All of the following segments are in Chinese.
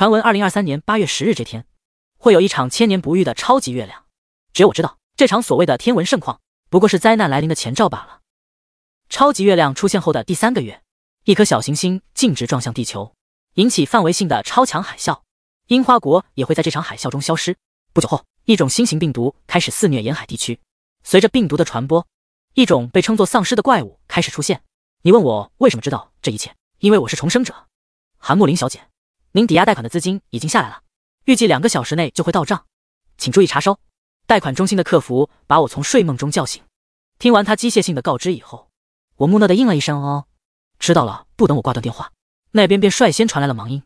传闻二零二三年八月十日这天，会有一场千年不遇的超级月亮。只有我知道，这场所谓的天文盛况，不过是灾难来临的前兆罢了。超级月亮出现后的第三个月，一颗小行星径直撞向地球，引起范围性的超强海啸。樱花国也会在这场海啸中消失。不久后，一种新型病毒开始肆虐沿海地区。随着病毒的传播，一种被称作丧尸的怪物开始出现。你问我为什么知道这一切？因为我是重生者。韩木林小姐，您抵押贷款的资金已经下来了，预计两个小时内就会到账，请注意查收。贷款中心的客服把我从睡梦中叫醒。听完他机械性的告知以后，我木讷的应了一声“哦，知道了”。不等我挂断电话，那边便率先传来了忙音。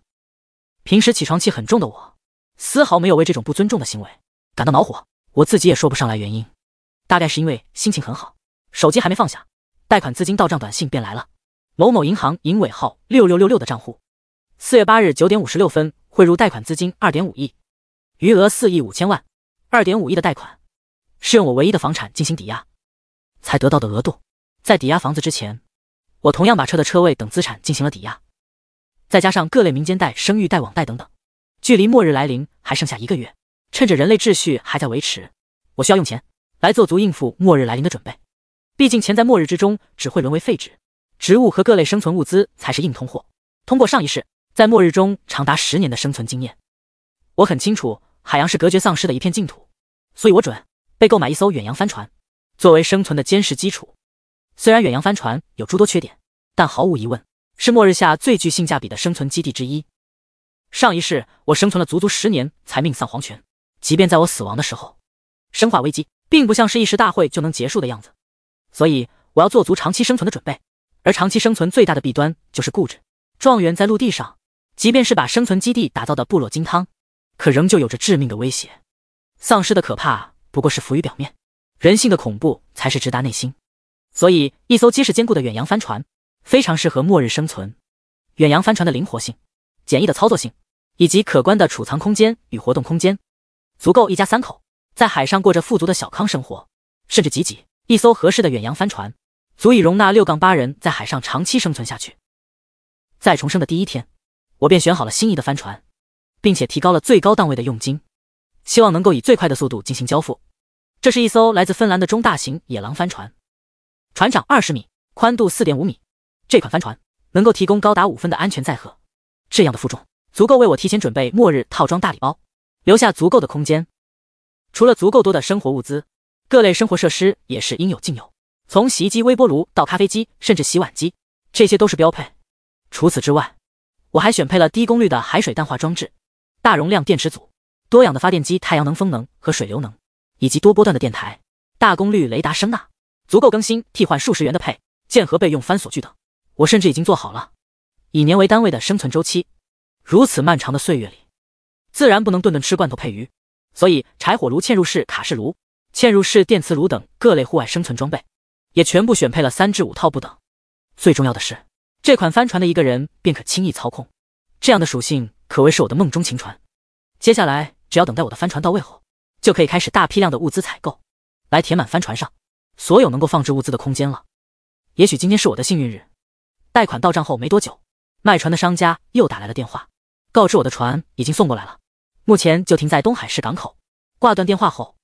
平时起床气很重的我，丝毫没有为这种不尊重的行为感到恼火。我自己也说不上来原因，大概是因为心情很好。手机还没放下，贷款资金到账短信便来了：某某银行银尾号六六六六的账户。四月八日九点五十六分汇入贷款资金二点五亿，余额四亿五千万。二点五亿的贷款是用我唯一的房产进行抵押才得到的额度。在抵押房子之前，我同样把车的车位等资产进行了抵押，再加上各类民间贷、生育贷、网贷等等。距离末日来临还剩下一个月，趁着人类秩序还在维持，我需要用钱来做足应付末日来临的准备。毕竟钱在末日之中只会沦为废纸，植物和各类生存物资才是硬通货。通过上一世。在末日中长达十年的生存经验，我很清楚海洋是隔绝丧尸的一片净土，所以我准备购买一艘远洋帆船，作为生存的坚实基础。虽然远洋帆船有诸多缺点，但毫无疑问是末日下最具性价比的生存基地之一。上一世我生存了足足十年才命丧黄泉，即便在我死亡的时候，生化危机并不像是一时大会就能结束的样子，所以我要做足长期生存的准备。而长期生存最大的弊端就是固执。状元在陆地上。即便是把生存基地打造的部落金汤，可仍旧有着致命的威胁。丧尸的可怕不过是浮于表面，人性的恐怖才是直达内心。所以，一艘结实坚固的远洋帆船非常适合末日生存。远洋帆船的灵活性、简易的操作性以及可观的储藏空间与活动空间，足够一家三口在海上过着富足的小康生活，甚至挤挤一艘合适的远洋帆船，足以容纳六杠八人在海上长期生存下去。在重生的第一天。我便选好了心仪的帆船，并且提高了最高档位的佣金，希望能够以最快的速度进行交付。这是一艘来自芬兰的中大型野狼帆船，船长二十米，宽度四点五米。这款帆船能够提供高达五分的安全载荷，这样的负重足够为我提前准备末日套装大礼包，留下足够的空间。除了足够多的生活物资，各类生活设施也是应有尽有，从洗衣机、微波炉到咖啡机，甚至洗碗机，这些都是标配。除此之外，我还选配了低功率的海水淡化装置、大容量电池组、多氧的发电机、太阳能、风能和水流能，以及多波段的电台、大功率雷达声呐，足够更新替换数十元的配件和备用翻锁具等。我甚至已经做好了以年为单位的生存周期。如此漫长的岁月里，自然不能顿顿吃罐头配鱼，所以柴火炉、嵌入式卡式炉、嵌入式电磁炉等各类户外生存装备，也全部选配了三至五套不等。最重要的是。这款帆船的一个人便可轻易操控，这样的属性可谓是我的梦中情船。接下来只要等待我的帆船到位后，就可以开始大批量的物资采购，来填满帆船上所有能够放置物资的空间了。也许今天是我的幸运日。贷款到账后没多久，卖船的商家又打来了电话，告知我的船已经送过来了，目前就停在东海市港口。挂断电话后，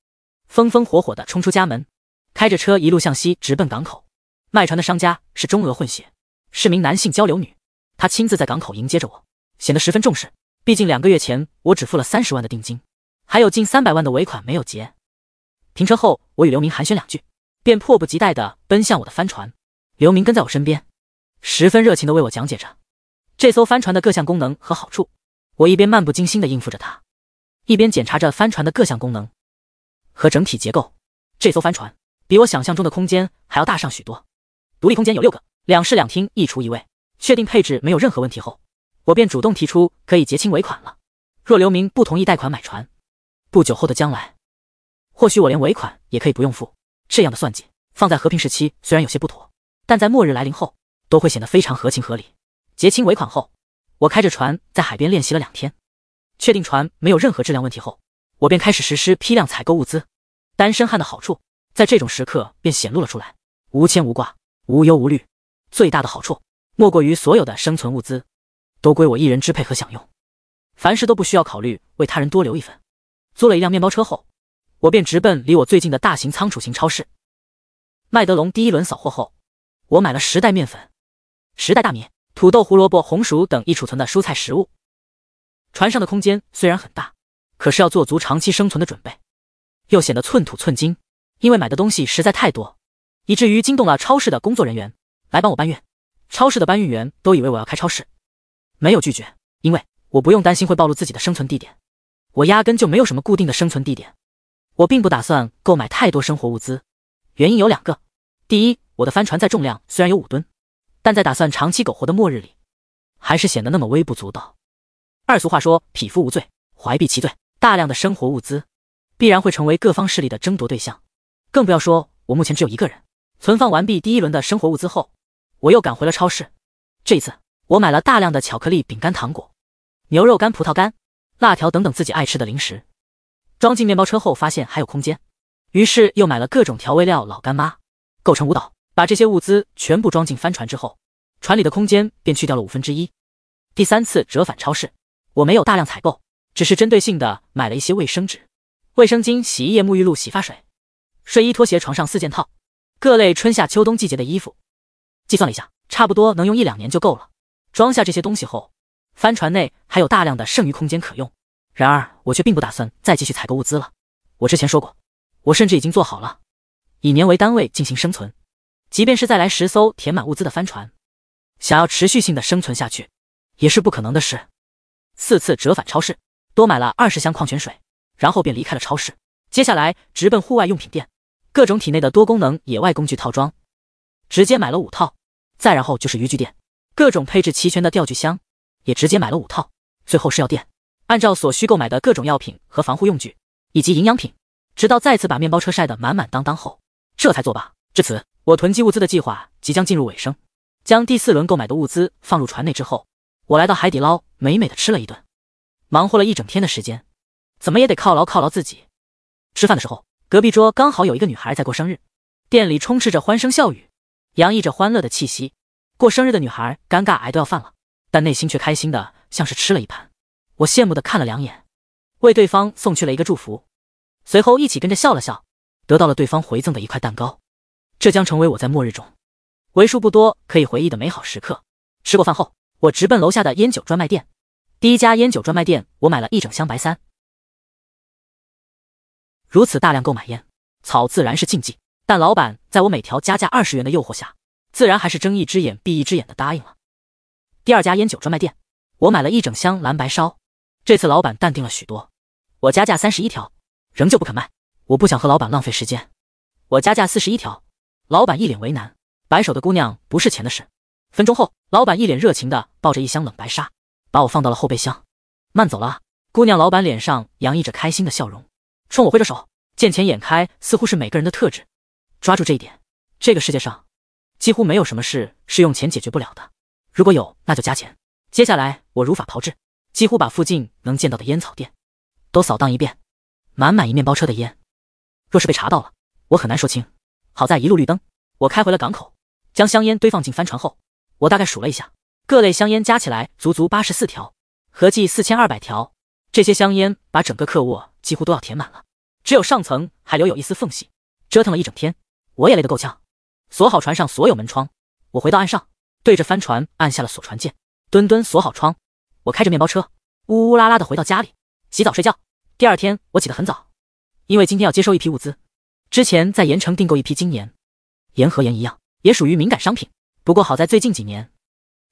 风风火火的冲出家门，开着车一路向西直奔港口。卖船的商家是中俄混血。是名男性交流女，她亲自在港口迎接着我，显得十分重视。毕竟两个月前我只付了三十万的定金，还有近三百万的尾款没有结。停车后，我与刘明寒暄两句，便迫不及待地奔向我的帆船。刘明跟在我身边，十分热情地为我讲解着这艘帆船的各项功能和好处。我一边漫不经心地应付着他，一边检查着帆船的各项功能和整体结构。这艘帆船比我想象中的空间还要大上许多，独立空间有六个。两室两厅一厨一卫，确定配置没有任何问题后，我便主动提出可以结清尾款了。若刘明不同意贷款买船，不久后的将来，或许我连尾款也可以不用付。这样的算计放在和平时期虽然有些不妥，但在末日来临后都会显得非常合情合理。结清尾款后，我开着船在海边练习了两天，确定船没有任何质量问题后，我便开始实施批量采购物资。单身汉的好处在这种时刻便显露了出来：无牵无挂，无忧无虑。最大的好处，莫过于所有的生存物资都归我一人支配和享用。凡事都不需要考虑为他人多留一份。租了一辆面包车后，我便直奔离我最近的大型仓储型超市。麦德龙第一轮扫货后，我买了十袋面粉、十袋大米、土豆、胡萝卜、红薯等易储存的蔬菜食物。船上的空间虽然很大，可是要做足长期生存的准备，又显得寸土寸金，因为买的东西实在太多，以至于惊动了超市的工作人员来帮我搬运。超市的搬运员都以为我要开超市，没有拒绝，因为我不用担心会暴露自己的生存地点。我压根就没有什么固定的生存地点，我并不打算购买太多生活物资。原因有两个：第一，我的帆船载重量虽然有五吨，但在打算长期苟活的末日里，还是显得那么微不足道；二，俗话说“匹夫无罪，怀璧其罪”，大量的生活物资必然会成为各方势力的争夺对象。更不要说我目前只有一个人。存放完毕第一轮的生活物资后，我又赶回了超市。这一次，我买了大量的巧克力、饼干、糖果、牛肉干、葡萄干、辣条等等自己爱吃的零食，装进面包车后，发现还有空间。于是又买了各种调味料，老干妈、构成舞蹈，把这些物资全部装进帆船之后，船里的空间便去掉了五分之一。第三次折返超市，我没有大量采购，只是针对性的买了一些卫生纸、卫生巾、洗衣液、沐浴露、洗发水、睡衣、拖鞋、床上四件套，各类春夏秋冬季节的衣服。计算了一下，差不多能用一两年就够了。装下这些东西后，帆船内还有大量的剩余空间可用。然而我却并不打算再继续采购物资了。我之前说过。我甚至已经做好了以年为单位进行生存，即便是再来十艘填满物资的帆船，想要持续性的生存下去，也是不可能的事。四次折返超市，多买了二十箱矿泉水，然后便离开了超市。接下来直奔户外用品店，各种体内的多功能野外工具套装，直接买了五套。再然后就是渔具店，各种配置齐全的钓具箱，也直接买了五套。最后是药店，按照所需购买的各种药品和防护用具以及营养品。直到再次把面包车晒得满满当当后，这才作罢。至此，我囤积物资的计划即将进入尾声。将第四轮购买的物资放入船内之后，我来到海底捞，美美的吃了一顿，忙活了一整天的时间，怎么也得犒劳犒劳自己。吃饭的时候，隔壁桌刚好有一个女孩在过生日，店里充斥着欢声笑语，洋溢着欢乐的气息。过生日的女孩尴尬癌都要犯了，但内心却开心的像是吃了一盘。我羡慕的看了两眼，为对方送去了一个祝福。随后一起跟着笑了笑，得到了对方回赠的一块蛋糕。这将成为我在末日中为数不多可以回忆的美好时刻。吃过饭后，我直奔楼下的烟酒专卖店。第一家烟酒专卖店，我买了一整箱白三。如此大量购买烟草自然是禁忌，但老板在我每条加价二十元的诱惑下，自然还是睁一只眼闭一只眼的答应了。第二家烟酒专卖店，我买了一整箱蓝白烧。这次老板淡定了许多，我加价三十一条。仍旧不肯卖，我不想和老板浪费时间，我加价四十一条，老板一脸为难。摆手的姑娘不是钱的事。分钟后，老板一脸热情的抱着一箱冷白沙，把我放到了后备箱。慢走了，姑娘。老板脸上洋溢着开心的笑容，冲我挥着手。见钱眼开似乎是每个人的特质，抓住这一点，这个世界上几乎没有什么事是用钱解决不了的。如果有，那就加钱。接下来我如法炮制，几乎把附近能见到的烟草店都扫荡一遍。满满一面包车的烟，若是被查到了，我很难说清。好在一路绿灯，我开回了港口，将香烟堆放进帆船后，我大概数了一下，各类香烟加起来足足八十四条，合计四千二百条。这些香烟把整个客卧几乎都要填满了，只有上层还留有一丝缝隙。折腾了一整天，我也累得够呛。锁好船上所有门窗，我回到岸上，对着帆船按下了锁船键，墩墩锁好窗。我开着面包车，呜呜啦啦的回到家里，洗澡睡觉。第二天我起得很早，因为今天要接收一批物资。之前在盐城订购一批精盐，盐和盐一样，也属于敏感商品。不过好在最近几年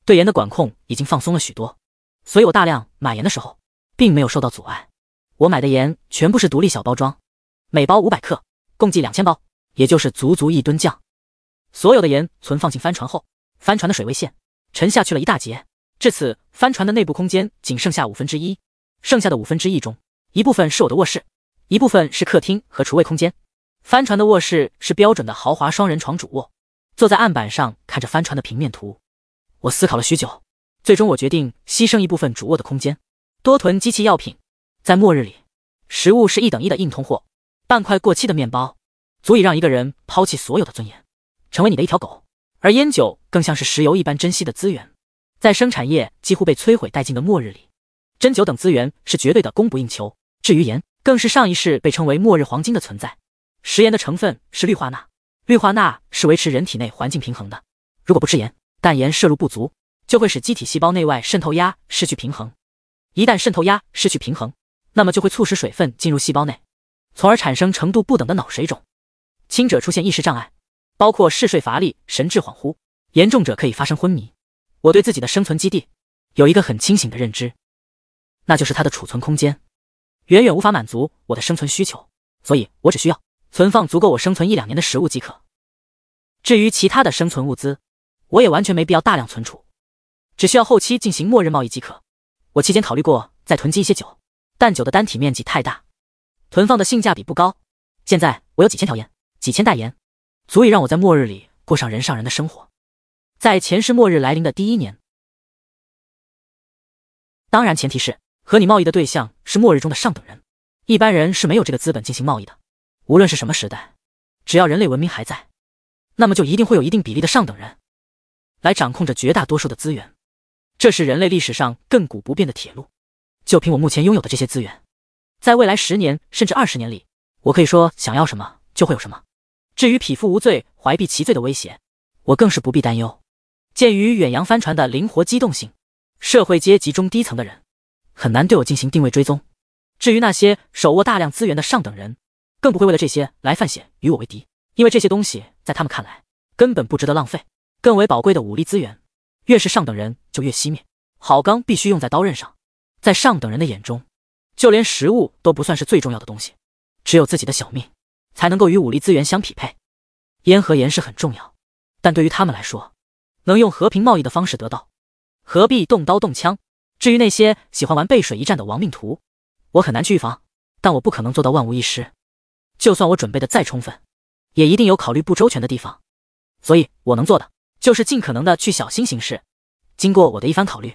对盐的管控已经放松了许多，所以我大量买盐的时候并没有受到阻碍。我买的盐全部是独立小包装，每包五百克，共计两千包，也就是足足一吨酱。所有的盐存放进帆船后，帆船的水位线沉下去了一大截，至此帆船的内部空间仅剩下五分之一，剩下的五分之一中。一部分是我的卧室，一部分是客厅和厨卫空间。帆船的卧室是标准的豪华双人床主卧，坐在案板上看着帆船的平面图。我思考了许久，最终我决定牺牲一部分主卧的空间，多囤机器药品。在末日里，食物是一等一的硬通货，半块过期的面包足以让一个人抛弃所有的尊严，成为你的一条狗。而烟酒更像是石油一般珍惜的资源，在生产业几乎被摧毁殆尽的末日里。针灸等资源是绝对的供不应求。至于盐，更是上一世被称为末日黄金的存在。食盐的成分是氯化钠，氯化钠是维持人体内环境平衡的。如果不吃盐，但盐摄入不足，就会使机体细胞内外渗透压失去平衡。一旦渗透压失去平衡，那么就会促使水分进入细胞内，从而产生程度不等的脑水肿。轻者出现意识障碍，包括嗜睡乏力、神志恍惚；严重者可以发生昏迷。我对自己的生存基地有一个很清醒的认知。那就是它的储存空间远远无法满足我的生存需求，所以我只需要存放足够我生存一两年的食物即可。至于其他的生存物资，我也完全没必要大量存储，只需要后期进行末日贸易即可。我期间考虑过再囤积一些酒，但酒的单体面积太大，囤放的性价比不高。现在我有几千条烟，几千代言，足以让我在末日里过上人上人的生活。在前世末日来临的第一年，当然前提是。和你贸易的对象是末日中的上等人，一般人是没有这个资本进行贸易的。无论是什么时代，只要人类文明还在，那么就一定会有一定比例的上等人来掌控着绝大多数的资源。这是人类历史上亘古不变的铁路。就凭我目前拥有的这些资源，在未来十年甚至二十年里，我可以说想要什么就会有什么。至于匹夫无罪，怀璧其罪的威胁，我更是不必担忧。鉴于远洋帆船的灵活机动性，社会阶级中低层的人。很难对我进行定位追踪。至于那些手握大量资源的上等人，更不会为了这些来犯险与我为敌，因为这些东西在他们看来根本不值得浪费。更为宝贵的武力资源，越是上等人就越熄灭。好钢必须用在刀刃上，在上等人的眼中，就连食物都不算是最重要的东西，只有自己的小命才能够与武力资源相匹配。烟和盐是很重要，但对于他们来说，能用和平贸易的方式得到，何必动刀动枪？至于那些喜欢玩背水一战的亡命徒，我很难去预防，但我不可能做到万无一失。就算我准备的再充分，也一定有考虑不周全的地方。所以我能做的就是尽可能的去小心行事。经过我的一番考虑，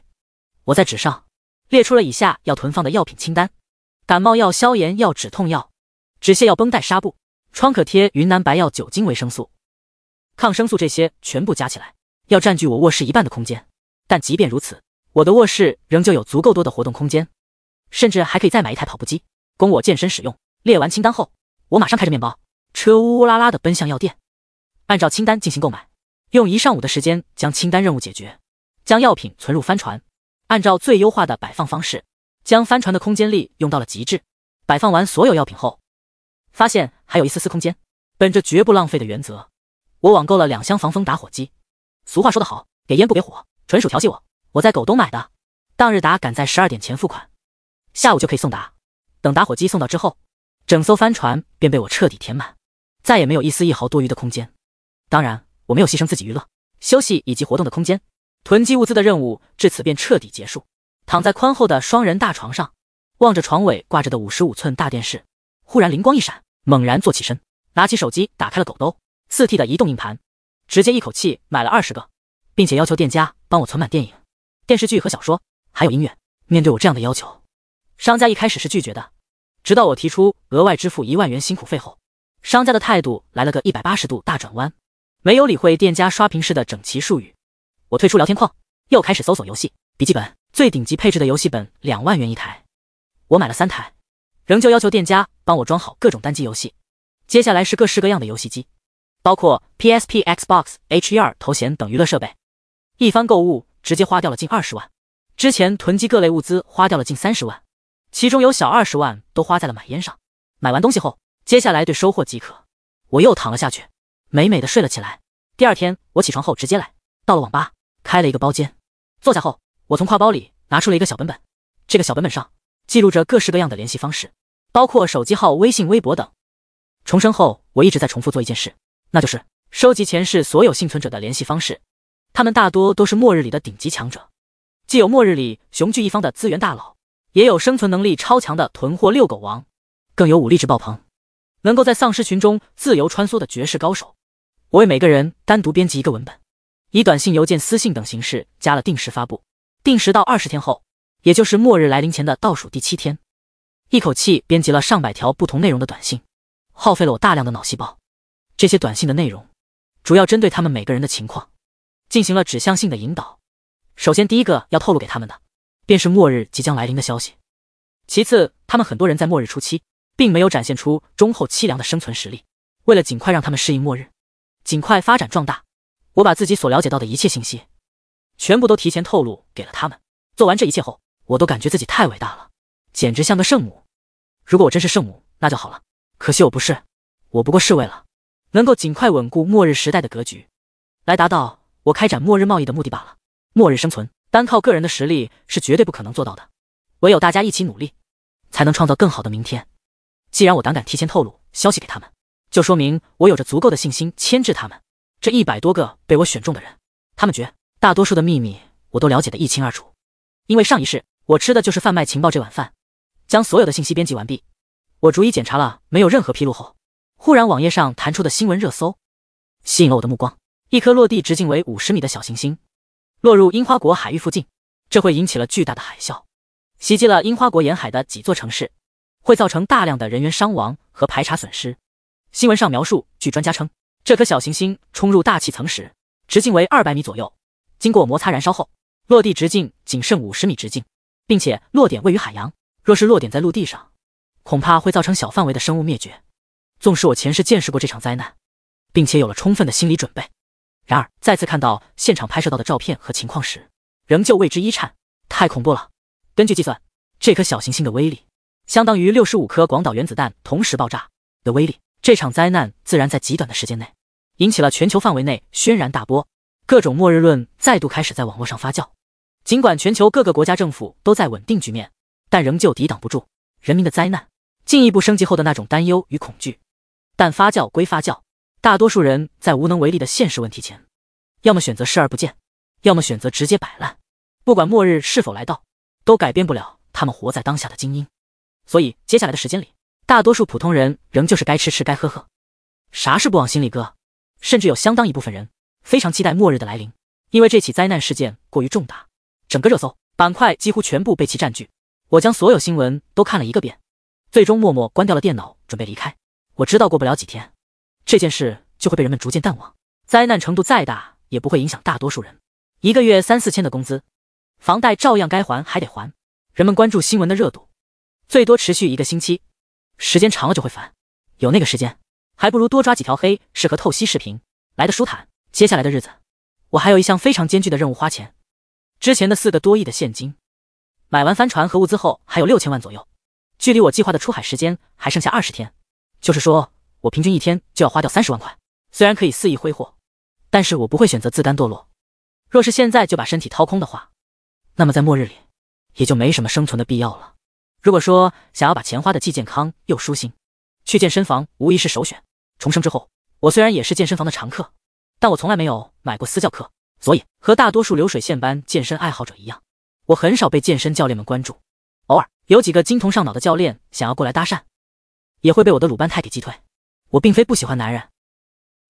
我在纸上列出了以下要囤放的药品清单：感冒药、消炎药、止痛药、止泻药、绷带、纱布、创可贴、云南白药、酒精、维生素、抗生素，这些全部加起来要占据我卧室一半的空间。但即便如此，我的卧室仍旧有足够多的活动空间，甚至还可以再买一台跑步机供我健身使用。列完清单后，我马上开着面包车呜呜啦啦的奔向药店，按照清单进行购买，用一上午的时间将清单任务解决，将药品存入帆船，按照最优化的摆放方式，将帆船的空间力用到了极致。摆放完所有药品后，发现还有一丝丝空间，本着绝不浪费的原则，我网购了两箱防风打火机。俗话说得好，给烟不给火，纯属调戏我。我在狗东买的，当日达赶在十二点前付款，下午就可以送达。等打火机送到之后，整艘帆船便被我彻底填满，再也没有一丝一毫多余的空间。当然，我没有牺牲自己娱乐、休息以及活动的空间。囤积物资的任务至此便彻底结束。躺在宽厚的双人大床上，望着床尾挂着的五十五寸大电视，忽然灵光一闪，猛然坐起身，拿起手机打开了狗兜四 T 的移动硬盘，直接一口气买了二十个，并且要求店家帮我存满电影。电视剧和小说，还有音乐。面对我这样的要求，商家一开始是拒绝的。直到我提出额外支付一万元辛苦费后，商家的态度来了个一百八十度大转弯，没有理会店家刷屏式的整齐术语。我退出聊天框，又开始搜索游戏笔记本。最顶级配置的游戏本两万元一台，我买了三台，仍旧要求店家帮我装好各种单机游戏。接下来是各式各样的游戏机，包括 PSP、Xbox、HDR 头显等娱乐设备。一番购物。直接花掉了近二十万，之前囤积各类物资花掉了近三十万，其中有小二十万都花在了买烟上。买完东西后，接下来对收获即可。我又躺了下去，美美的睡了起来。第二天我起床后直接来到了网吧，开了一个包间。坐下后，我从挎包里拿出了一个小本本，这个小本本上记录着各式各样的联系方式，包括手机号、微信、微博等。重生后，我一直在重复做一件事，那就是收集前世所有幸存者的联系方式。他们大多都是末日里的顶级强者，既有末日里雄踞一方的资源大佬，也有生存能力超强的囤货遛狗王，更有武力值爆棚，能够在丧尸群中自由穿梭的绝世高手。我为每个人单独编辑一个文本，以短信、邮件、私信等形式加了定时发布，定时到二十天后，也就是末日来临前的倒数第七天，一口气编辑了上百条不同内容的短信，耗费了我大量的脑细胞。这些短信的内容主要针对他们每个人的情况。进行了指向性的引导。首先，第一个要透露给他们的，便是末日即将来临的消息。其次，他们很多人在末日初期，并没有展现出忠厚凄凉的生存实力。为了尽快让他们适应末日，尽快发展壮大，我把自己所了解到的一切信息，全部都提前透露给了他们。做完这一切后，我都感觉自己太伟大了，简直像个圣母。如果我真是圣母，那就好了。可惜我不是，我不过是为了能够尽快稳固末日时代的格局，来达到我开展末日贸易的目的罢了。末日生存，单靠个人的实力是绝对不可能做到的，唯有大家一起努力，才能创造更好的明天。既然我胆敢提前透露消息给他们，就说明我有着足够的信心牵制他们。这一百多个被我选中的人，他们绝大多数的秘密我都了解的一清二楚。因为上一世我吃的就是贩卖情报这碗饭，将所有的信息编辑完毕。我逐一检查了，没有任何纰漏后，忽然网页上弹出的新闻热搜吸引了我的目光。一颗落地直径为五十米的小行星落入樱花国海域附近，这会引起了巨大的海啸，袭击了樱花国沿海的几座城市，会造成大量的人员伤亡和排查损失。新闻上描述，据专家称，这颗小行星冲入大气层时，直径为二百米左右，经过摩擦燃烧后，落地直径仅剩五十米直径，并且落点位于海洋。若是落点在陆地上，恐怕会造成小范围的生物灭绝。纵使我前世见识过这场灾难，并且有了充分的心理准备，然而再次看到现场拍摄到的照片和情况时，仍旧为之一颤。太恐怖了！根据计算，这颗小行星的威力相当于六十五颗广岛原子弹同时爆炸的威力。这场灾难自然在极短的时间内引起了全球范围内轩然大波，各种末日论再度开始在网络上发酵。尽管全球各个国家政府都在稳定局面，但仍旧抵挡不住人民的灾难。进一步升级后的那种担忧与恐惧，但发酵归发酵，大多数人在无能为力的现实问题前，要么选择视而不见，要么选择直接摆烂。不管末日是否来到，都改变不了他们活在当下的精英。所以，接下来的时间里，大多数普通人仍旧是该吃吃，该喝喝，啥事不往心里搁。甚至有相当一部分人非常期待末日的来临，因为这起灾难事件过于重大，整个热搜板块几乎全部被其占据。我将所有新闻都看了一个遍。最终默默关掉了电脑，准备离开。我知道过不了几天，这件事就会被人们逐渐淡忘。灾难程度再大，也不会影响大多数人。一个月三四千的工资，房贷照样该还，还得还。人们关注新闻的热度，最多持续一个星期，时间长了就会烦。有那个时间，还不如多抓几条黑适合透析视频来的舒坦。接下来的日子，我还有一项非常艰巨的任务，花钱。之前的四个多亿的现金，买完帆船和物资后，还有六千万左右。距离我计划的出海时间还剩下二十天，就是说我平均一天就要花掉三十万块。虽然可以肆意挥霍，但是我不会选择自甘堕落。若是现在就把身体掏空的话，那么在末日里也就没什么生存的必要了。如果说想要把钱花的既健康又舒心，去健身房无疑是首选。重生之后，我虽然也是健身房的常客，但我从来没有买过私教课，所以和大多数流水线般健身爱好者一样，我很少被健身教练们关注。偶尔有几个精通上脑的教练想要过来搭讪，也会被我的鲁班泰给击退。我并非不喜欢男人，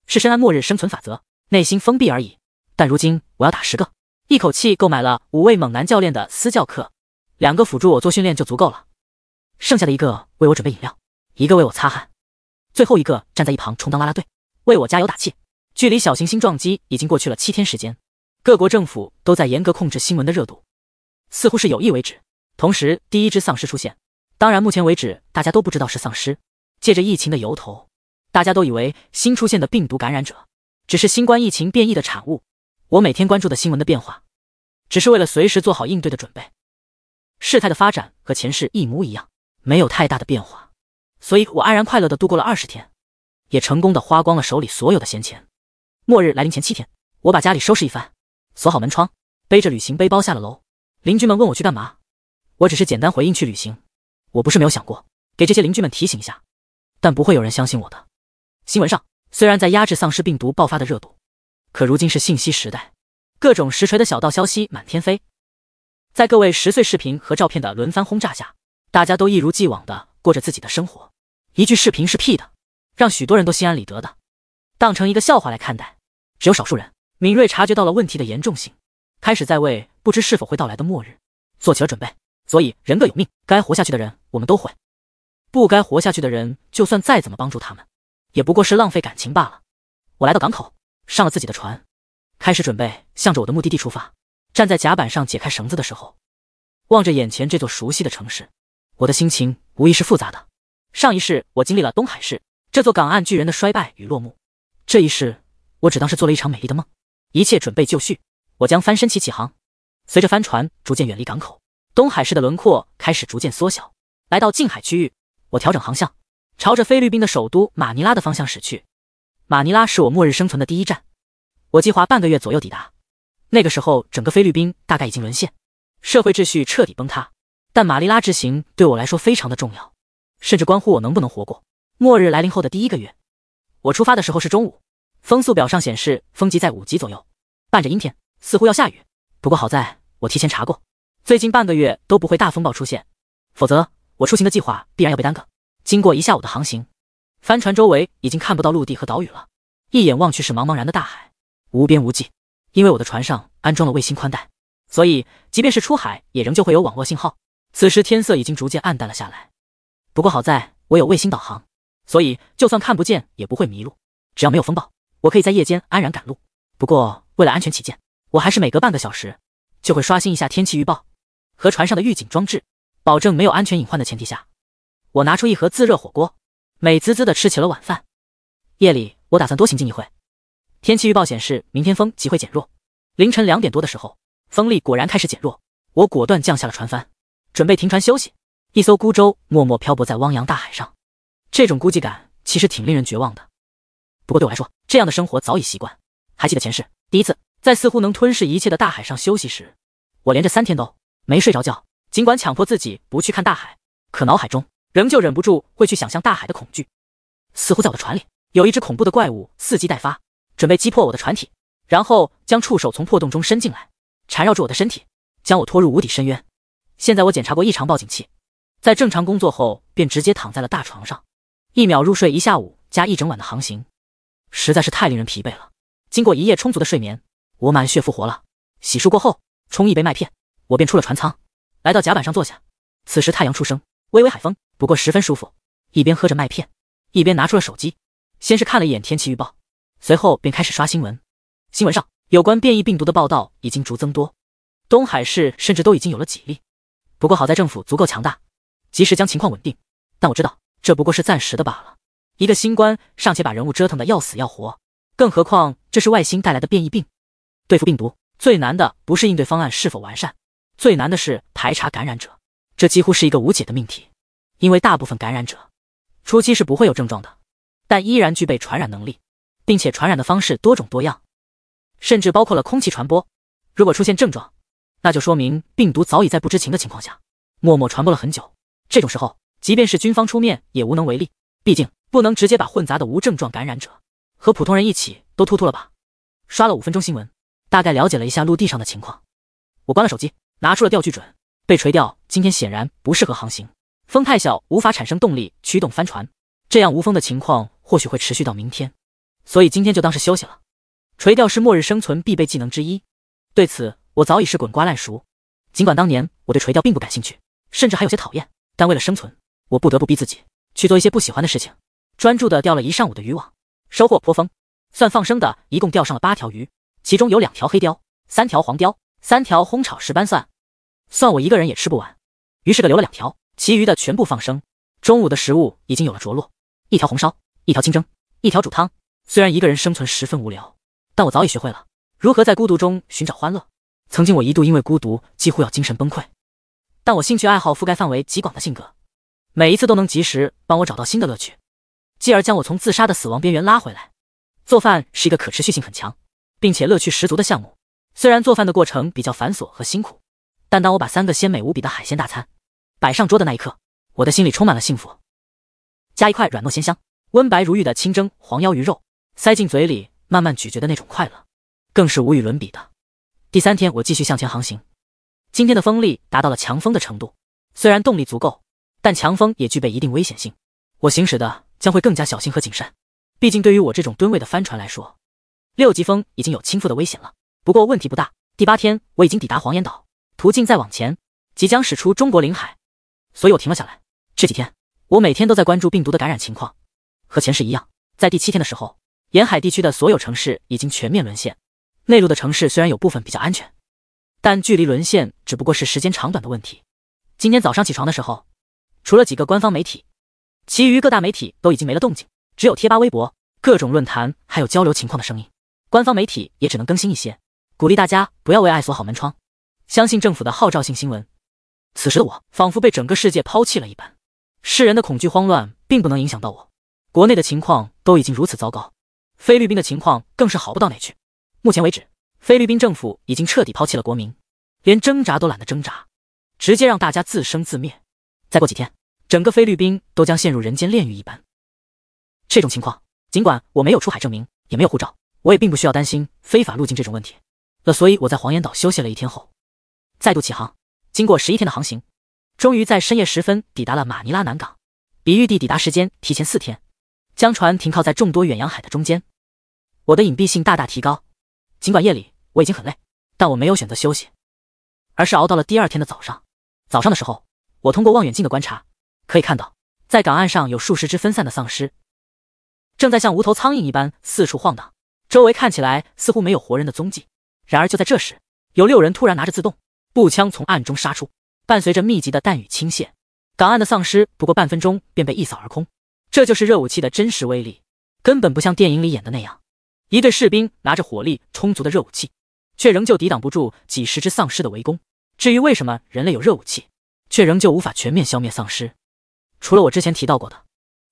是深谙末日生存法则，内心封闭而已。但如今我要打十个，一口气购买了五位猛男教练的私教课，两个辅助我做训练就足够了，剩下的一个为我准备饮料，一个为我擦汗，最后一个站在一旁充当啦啦队，为我加油打气。距离小行星撞击已经过去了七天时间，各国政府都在严格控制新闻的热度，似乎是有意为之。同时，第一只丧尸出现。当然，目前为止大家都不知道是丧尸。借着疫情的由头，大家都以为新出现的病毒感染者只是新冠疫情变异的产物。我每天关注的新闻的变化，只是为了随时做好应对的准备。事态的发展和前世一模一样，没有太大的变化，所以我安然快乐的度过了二十天，也成功的花光了手里所有的闲钱。末日来临前七天，我把家里收拾一番，锁好门窗，背着旅行背包下了楼。邻居们问我去干嘛？我只是简单回应去旅行，我不是没有想过给这些邻居们提醒一下，但不会有人相信我的。新闻上虽然在压制丧尸病毒爆发的热度，可如今是信息时代，各种实锤的小道消息满天飞，在各位十岁视频和照片的轮番轰炸下，大家都一如既往的过着自己的生活，一句视频是屁的，让许多人都心安理得的当成一个笑话来看待。只有少数人敏锐察觉到了问题的严重性，开始在为不知是否会到来的末日做起了准备。所以人各有命，该活下去的人我们都会，不该活下去的人，就算再怎么帮助他们，也不过是浪费感情罢了。我来到港口，上了自己的船，开始准备向着我的目的地出发。站在甲板上解开绳子的时候，望着眼前这座熟悉的城市，我的心情无疑是复杂的。上一世我经历了东海市这座港岸巨人的衰败与落幕，这一世我只当是做了一场美丽的梦。一切准备就绪，我将翻身起起航。随着帆船逐渐远离港口，东海市的轮廓开始逐渐缩小，来到近海区域，我调整航向，朝着菲律宾的首都马尼拉的方向驶去。马尼拉是我末日生存的第一站，我计划半个月左右抵达。那个时候，整个菲律宾大概已经沦陷，社会秩序彻底崩塌。但马尼拉之行对我来说非常的重要，甚至关乎我能不能活过末日来临后的第一个月。我出发的时候是中午。风速表上显示风级在五级左右，伴着阴天，似乎要下雨。不过好在我提前查过，最近半个月都不会大风暴出现，否则我出行的计划必然要被耽搁。经过一下午的航行，帆船周围已经看不到陆地和岛屿了，一眼望去是茫茫然的大海，无边无际。因为我的船上安装了卫星宽带，所以即便是出海，也仍旧会有网络信号。此时天色已经逐渐暗淡了下来，不过好在我有卫星导航，所以就算看不见也不会迷路。只要没有风暴。我可以在夜间安然赶路，不过为了安全起见，我还是每隔半个小时就会刷新一下天气预报和船上的预警装置，保证没有安全隐患的前提下，我拿出一盒自热火锅，美滋滋的吃起了晚饭。夜里我打算多行进一会。天气预报显示明天风即会减弱。凌晨两点多的时候，风力果然开始减弱，我果断降下了船帆，准备停船休息。一艘孤舟默默漂泊在汪洋大海上，这种孤寂感其实挺令人绝望的。不过对我来说，这样的生活早已习惯。还记得前世第一次在似乎能吞噬一切的大海上休息时，我连着三天都没睡着觉。尽管强迫自己不去看大海，可脑海中仍旧忍不住会去想象大海的恐惧。似乎在我的船里有一只恐怖的怪物伺机待发，准备击破我的船体，然后将触手从破洞中伸进来，缠绕住我的身体，将我拖入无底深渊。现在我检查过异常报警器，在正常工作后便直接躺在了大床上，一秒入睡一下午加一整晚的航行。实在是太令人疲惫了。经过一夜充足的睡眠，我满血复活了。洗漱过后，冲一杯麦片，我便出了船舱，来到甲板上坐下。此时太阳初升，微微海风，不过十分舒服。一边喝着麦片，一边拿出了手机，先是看了一眼天气预报，随后便开始刷新闻。新闻上有关变异病毒的报道已经逐增多，东海市甚至都已经有了几例。不过好在政府足够强大，及时将情况稳定。但我知道这不过是暂时的罢了。一个新冠尚且把人物折腾的要死要活，更何况这是外星带来的变异病。对付病毒最难的不是应对方案是否完善，最难的是排查感染者。这几乎是一个无解的命题，因为大部分感染者初期是不会有症状的，但依然具备传染能力，并且传染的方式多种多样，甚至包括了空气传播。如果出现症状，那就说明病毒早已在不知情的情况下默默传播了很久。这种时候，即便是军方出面也无能为力，毕竟。不能直接把混杂的无症状感染者和普通人一起都突突了吧？刷了五分钟新闻，大概了解了一下陆地上的情况。我关了手机，拿出了钓具准，被垂钓今天显然不适合航行，风太小，无法产生动力驱动帆船。这样无风的情况或许会持续到明天，所以今天就当是休息了。垂钓是末日生存必备技能之一，对此我早已是滚瓜烂熟。尽管当年我对垂钓并不感兴趣，甚至还有些讨厌，但为了生存，我不得不逼自己去做一些不喜欢的事情。专注的钓了一上午的渔网，收获颇丰。算放生的，一共钓上了八条鱼，其中有两条黑鲷，三条黄鲷，三条烘炒石斑蒜，算我一个人也吃不完，于是个留了两条，其余的全部放生。中午的食物已经有了着落，一条红烧，一条清蒸，一条煮汤。虽然一个人生存十分无聊，但我早已学会了如何在孤独中寻找欢乐。曾经我一度因为孤独几乎要精神崩溃，但我兴趣爱好覆盖范围极广的性格，每一次都能及时帮我找到新的乐趣。继而将我从自杀的死亡边缘拉回来。做饭是一个可持续性很强，并且乐趣十足的项目。虽然做饭的过程比较繁琐和辛苦，但当我把三个鲜美无比的海鲜大餐摆上桌的那一刻，我的心里充满了幸福。加一块软糯鲜香、温白如玉的清蒸黄腰鱼肉，塞进嘴里慢慢咀嚼的那种快乐，更是无与伦比的。第三天，我继续向前航行。今天的风力达到了强风的程度，虽然动力足够，但强风也具备一定危险性。我行驶的。将会更加小心和谨慎，毕竟对于我这种吨位的帆船来说，六级风已经有倾覆的危险了。不过问题不大。第八天我已经抵达黄岩岛，途径再往前，即将驶出中国领海，所以我停了下来。这几天我每天都在关注病毒的感染情况，和前世一样，在第七天的时候，沿海地区的所有城市已经全面沦陷，内陆的城市虽然有部分比较安全，但距离沦陷只不过是时间长短的问题。今天早上起床的时候，除了几个官方媒体，其余各大媒体都已经没了动静，只有贴吧、微博、各种论坛还有交流情况的声音。官方媒体也只能更新一些，鼓励大家不要为爱锁好门窗，相信政府的号召性新闻。此时的我仿佛被整个世界抛弃了一般，世人的恐惧慌乱并不能影响到我。国内的情况都已经如此糟糕，菲律宾的情况更是好不到哪去。目前为止，菲律宾政府已经彻底抛弃了国民，连挣扎都懒得挣扎，直接让大家自生自灭。再过几天，整个菲律宾都将陷入人间炼狱一般。这种情况，尽管我没有出海证明，也没有护照。我也并不需要担心非法入境这种问题了，所以我在黄岩岛休息了一天后，再度起航。经过十一天的航行，终于在深夜时分抵达了马尼拉南港，比预地抵达时间提前四天，将船停靠在众多远洋海的中间。我的隐蔽性大大提高。尽管夜里我已经很累，但我没有选择休息，而是熬到了第二天的早上。早上的时候，我通过望远镜的观察，可以看到在港岸上有数十只分散的丧尸，正在像无头苍蝇一般四处晃荡。周围看起来似乎没有活人的踪迹，然而就在这时，有六人突然拿着自动步枪从暗中杀出，伴随着密集的弹雨倾泻，港岸的丧尸不过半分钟便被一扫而空。这就是热武器的真实威力，根本不像电影里演的那样，一队士兵拿着火力充足的热武器，却仍旧抵挡不住几十只丧尸的围攻。至于为什么人类有热武器，却仍旧无法全面消灭丧尸，除了我之前提到过的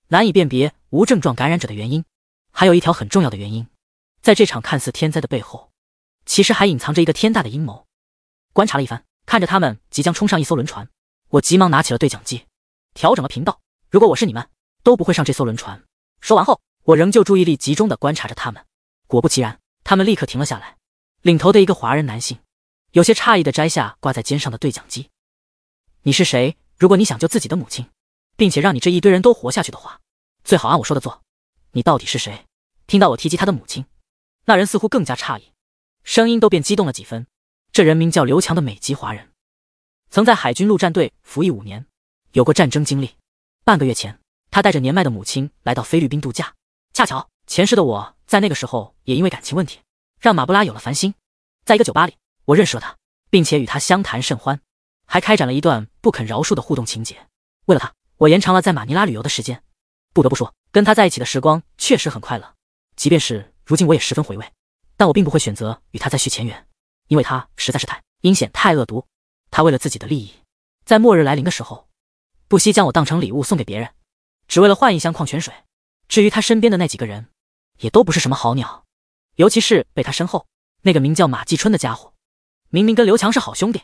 难以辨别无症状感染者的原因，还有一条很重要的原因。在这场看似天灾的背后，其实还隐藏着一个天大的阴谋。观察了一番，看着他们即将冲上一艘轮船，我急忙拿起了对讲机，调整了频道。如果我是你们，都不会上这艘轮船。说完后，我仍旧注意力集中的观察着他们。果不其然，他们立刻停了下来。领头的一个华人男性，有些诧异的摘下挂在肩上的对讲机：“你是谁？如果你想救自己的母亲，并且让你这一堆人都活下去的话，最好按我说的做。你到底是谁？”听到我提及他的母亲。那人似乎更加诧异，声音都变激动了几分。这人名叫刘强的美籍华人，曾在海军陆战队服役五年，有过战争经历。半个月前，他带着年迈的母亲来到菲律宾度假。恰巧前世的我在那个时候也因为感情问题，让马布拉有了烦心。在一个酒吧里，我认识了他，并且与他相谈甚欢，还开展了一段不肯饶恕的互动情节。为了他，我延长了在马尼拉旅游的时间。不得不说，跟他在一起的时光确实很快乐，即便是。如今我也十分回味，但我并不会选择与他再续前缘，因为他实在是太阴险、太恶毒。他为了自己的利益，在末日来临的时候，不惜将我当成礼物送给别人，只为了换一箱矿泉水。至于他身边的那几个人，也都不是什么好鸟，尤其是被他身后那个名叫马继春的家伙，明明跟刘强是好兄弟，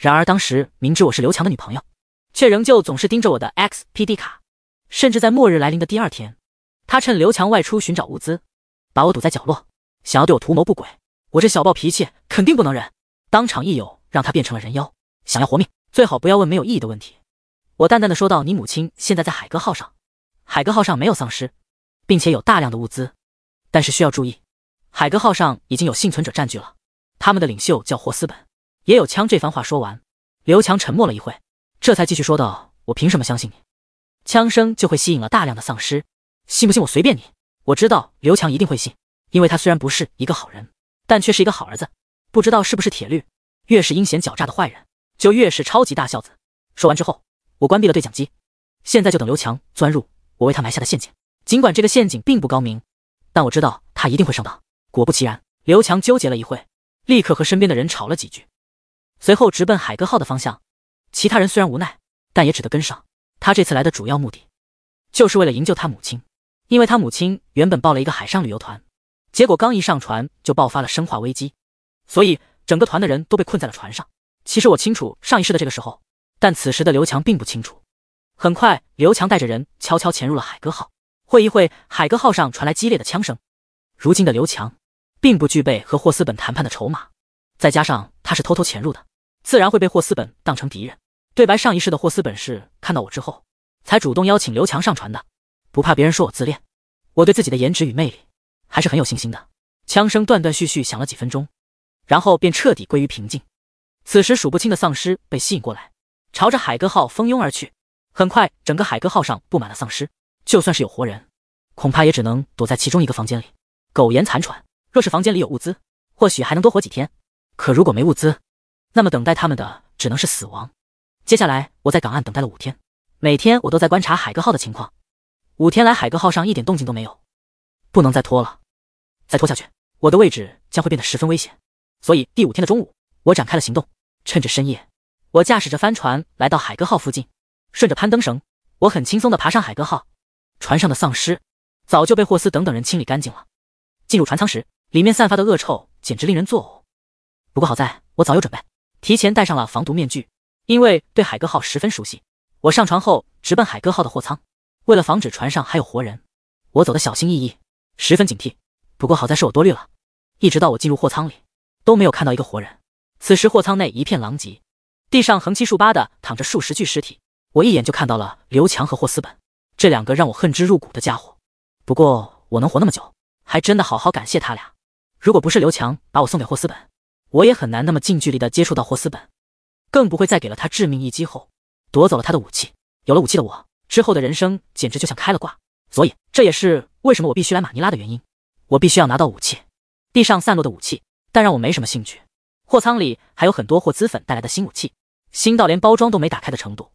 然而当时明知我是刘强的女朋友，却仍旧总是盯着我的 XPD 卡，甚至在末日来临的第二天，他趁刘强外出寻找物资。把我堵在角落，想要对我图谋不轨。我这小暴脾气肯定不能忍，当场一有让他变成了人妖。想要活命，最好不要问没有意义的问题。我淡淡的说道：“你母亲现在在海哥号上，海哥号上没有丧尸，并且有大量的物资。但是需要注意，海哥号上已经有幸存者占据了，他们的领袖叫霍斯本，也有枪。”这番话说完，刘强沉默了一会，这才继续说道：“我凭什么相信你？枪声就会吸引了大量的丧尸，信不信我随便你。”我知道刘强一定会信，因为他虽然不是一个好人，但却是一个好儿子。不知道是不是铁律，越是阴险狡诈的坏人，就越是超级大孝子。说完之后，我关闭了对讲机。现在就等刘强钻入我为他埋下的陷阱。尽管这个陷阱并不高明，但我知道他一定会上当。果不其然，刘强纠结了一会，立刻和身边的人吵了几句，随后直奔海哥号的方向。其他人虽然无奈，但也只得跟上。他这次来的主要目的，就是为了营救他母亲。因为他母亲原本报了一个海上旅游团，结果刚一上船就爆发了生化危机，所以整个团的人都被困在了船上。其实我清楚上一世的这个时候，但此时的刘强并不清楚。很快，刘强带着人悄悄潜入了海哥号。会一会，海哥号上传来激烈的枪声。如今的刘强并不具备和霍斯本谈判的筹码，再加上他是偷偷潜入的，自然会被霍斯本当成敌人。对白上一世的霍斯本是看到我之后，才主动邀请刘强上船的。不怕别人说我自恋，我对自己的颜值与魅力还是很有信心的。枪声断断续续响了几分钟，然后便彻底归于平静。此时数不清的丧尸被吸引过来，朝着海哥号蜂拥而去。很快，整个海哥号上布满了丧尸，就算是有活人，恐怕也只能躲在其中一个房间里苟延残喘。若是房间里有物资，或许还能多活几天。可如果没物资，那么等待他们的只能是死亡。接下来我在港岸等待了五天，每天我都在观察海哥号的情况。五天来，海哥号上一点动静都没有，不能再拖了，再拖下去，我的位置将会变得十分危险。所以第五天的中午，我展开了行动。趁着深夜，我驾驶着帆船来到海哥号附近，顺着攀登绳，我很轻松地爬上海哥号。船上的丧尸早就被霍斯等等人清理干净了。进入船舱时，里面散发的恶臭简直令人作呕。不过好在我早有准备，提前戴上了防毒面具，因为对海哥号十分熟悉。我上船后直奔海哥号的货舱，为了防止船上还有活人，我走得小心翼翼，十分警惕。不过好在是我多虑了，一直到我进入货舱里，都没有看到一个活人。此时货舱内一片狼藉，地上横七竖八的躺着数十具尸体。我一眼就看到了刘强和霍斯本。这两个让我恨之入骨的家伙，不过我能活那么久，还真的好好感谢他俩。如果不是刘强把我送给霍斯本，我也很难那么近距离的接触到霍斯本，更不会在给了他致命一击后夺走了他的武器。有了武器的我，之后的人生简直就像开了挂。所以这也是为什么我必须来马尼拉的原因。我必须要拿到武器。地上散落的武器，但让我没什么兴趣。货舱里还有很多霍兹粉带来的新武器，新到连包装都没打开的程度。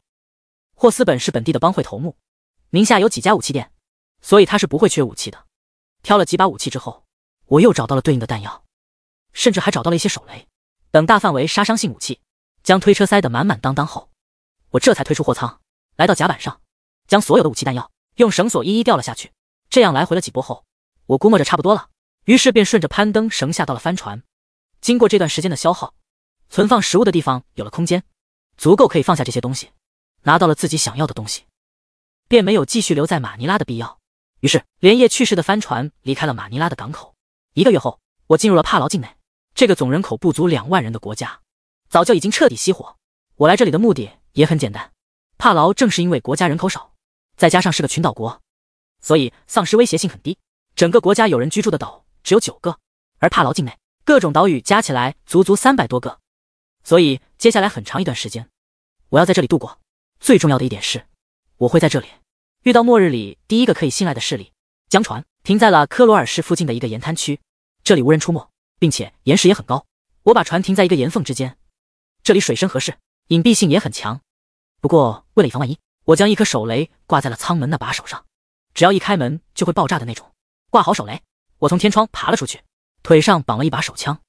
霍斯本是本地的帮会头目。名下有几家武器店，所以他是不会缺武器的。挑了几把武器之后，我又找到了对应的弹药，甚至还找到了一些手雷等大范围杀伤性武器。将推车塞得满满当当后，我这才推出货舱，来到甲板上，将所有的武器弹药用绳索一一吊了下去。这样来回了几波后，我估摸着差不多了，于是便顺着攀登绳下到了帆船。经过这段时间的消耗，存放食物的地方有了空间，足够可以放下这些东西，拿到了自己想要的东西。便没有继续留在马尼拉的必要，于是连夜去世的帆船离开了马尼拉的港口。一个月后，我进入了帕劳境内，这个总人口不足两万人的国家，早就已经彻底熄火。我来这里的目的也很简单，帕劳正是因为国家人口少，再加上是个群岛国，所以丧尸威胁性很低。整个国家有人居住的岛只有九个，而帕劳境内各种岛屿加起来足足三百多个，所以接下来很长一段时间，我要在这里度过。最重要的一点是。我会在这里遇到末日里第一个可以信赖的势力，将船停在了科罗尔市附近的一个盐滩区，这里无人出没，并且岩石也很高。我把船停在一个岩缝之间，这里水深合适，隐蔽性也很强。不过为了以防万一，我将一颗手雷挂在了舱门那把手上，只要一开门就会爆炸的那种。挂好手雷，我从天窗爬了出去，腿上绑了一把手枪，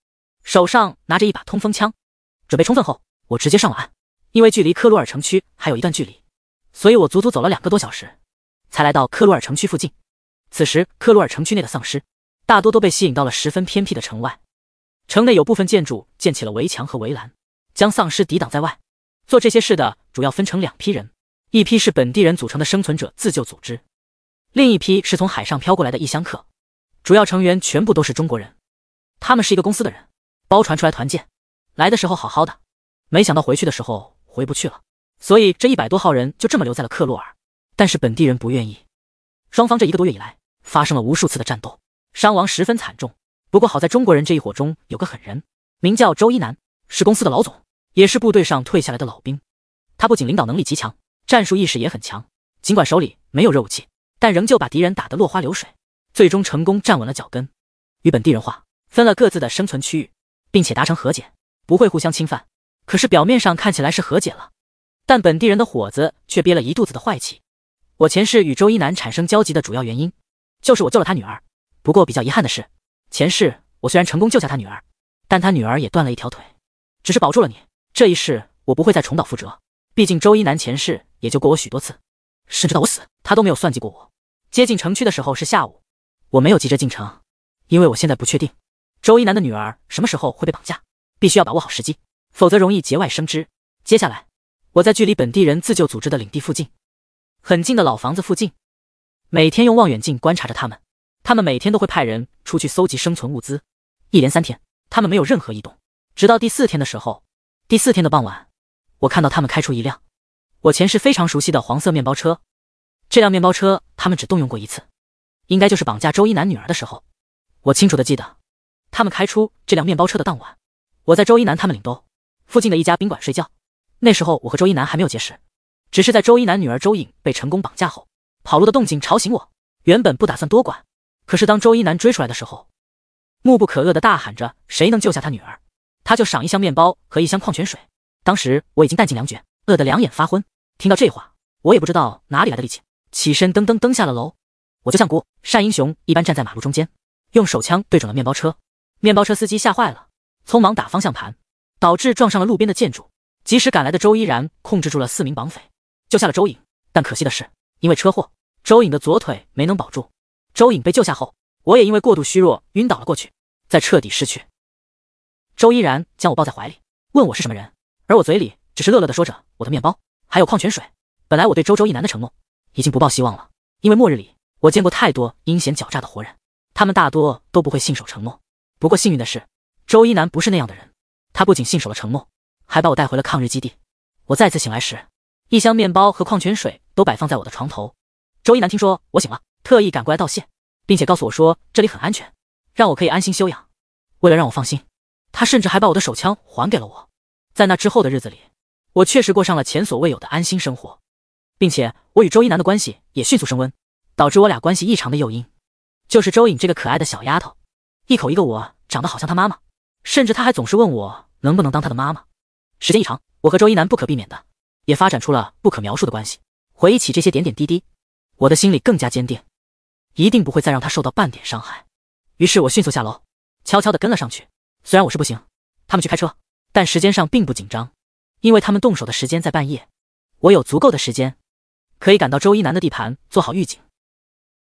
手上拿着一把通风枪。准备充分后，我直接上了岸，因为距离科罗尔城区还有一段距离。所以我足足走了两个多小时，才来到克鲁尔城区附近。此时，克鲁尔城区内的丧尸大多都被吸引到了十分偏僻的城外。城内有部分建筑建起了围墙和围栏，将丧尸抵挡在外。做这些事的主要分成两批人：一批是本地人组成的生存者自救组织，另一批是从海上飘过来的异乡客。主要成员全部都是中国人。他们是一个公司的人，包船出来团建。来的时候好好的，没想到回去的时候回不去了。所以这一百多号人就这么留在了克洛尔，但是本地人不愿意。双方这一个多月以来发生了无数次的战斗，伤亡十分惨重。不过好在中国人这一伙中有个狠人，名叫周一南，是公司的老总，也是部队上退下来的老兵。他不仅领导能力极强，战术意识也很强。尽管手里没有热武器，但仍旧把敌人打得落花流水，最终成功站稳了脚跟。与本地人划分了各自的生存区域，并且达成和解，不会互相侵犯。可是表面上看起来是和解了。但本地人的伙子却憋了一肚子的坏气。我前世与周一南产生交集的主要原因，就是我救了他女儿。不过比较遗憾的是，前世我虽然成功救下他女儿，但他女儿也断了一条腿。只是保住了你，这一世我不会再重蹈覆辙。毕竟周一南前世也救过我许多次，甚至到我死，他都没有算计过我。接近城区的时候是下午，我没有急着进城，因为我现在不确定周一南的女儿什么时候会被绑架，必须要把握好时机，否则容易节外生枝。接下来。我在距离本地人自救组织的领地附近，很近的老房子附近，每天用望远镜观察着他们。他们每天都会派人出去搜集生存物资。一连三天，他们没有任何异动，直到第四天的时候，第四天的傍晚，我看到他们开出一辆我前世非常熟悉的黄色面包车。这辆面包车他们只动用过一次，应该就是绑架周一男女儿的时候。我清楚的记得，他们开出这辆面包车的当晚，我在周一男他们领兜附近的一家宾馆睡觉。那时候我和周一南还没有结识，只是在周一南女儿周颖被成功绑架后，跑路的动静吵醒我。原本不打算多管，可是当周一南追出来的时候，怒不可遏的大喊着：“谁能救下他女儿，他就赏一箱面包和一箱矿泉水。当时我已经弹尽粮绝，饿得两眼发昏。听到这话，我也不知道哪里来的力气，起身噔噔噔下了楼。我就像孤善英雄一般站在马路中间，用手枪对准了面包车。面包车司机吓坏了，匆忙打方向盘，导致撞上了路边的建筑。及时赶来的周依然控制住了四名绑匪，救下了周颖。但可惜的是，因为车祸，周颖的左腿没能保住。周颖被救下后，我也因为过度虚弱晕倒了过去，再彻底失去。周依然将我抱在怀里，问我是什么人，而我嘴里只是乐乐的说着我的面包还有矿泉水。本来我对周周一男的承诺已经不抱希望了，因为末日里我见过太多阴险狡诈的活人，他们大多都不会信守承诺。不过幸运的是，周一男不是那样的人，他不仅信守了承诺。还把我带回了抗日基地。我再次醒来时，一箱面包和矿泉水都摆放在我的床头。周一南听说我醒了，特意赶过来道谢，并且告诉我说这里很安全，让我可以安心休养。为了让我放心，他甚至还把我的手枪还给了我。在那之后的日子里，我确实过上了前所未有的安心生活，并且我与周一南的关系也迅速升温。导致我俩关系异常的诱因，就是周颖这个可爱的小丫头，一口一个我长得好像她妈妈，甚至她还总是问我能不能当她的妈妈。时间一长，我和周一南不可避免的也发展出了不可描述的关系。回忆起这些点点滴滴，我的心里更加坚定，一定不会再让他受到半点伤害。于是我迅速下楼，悄悄的跟了上去。虽然我是不行，他们去开车，但时间上并不紧张，因为他们动手的时间在半夜，我有足够的时间可以赶到周一南的地盘做好预警。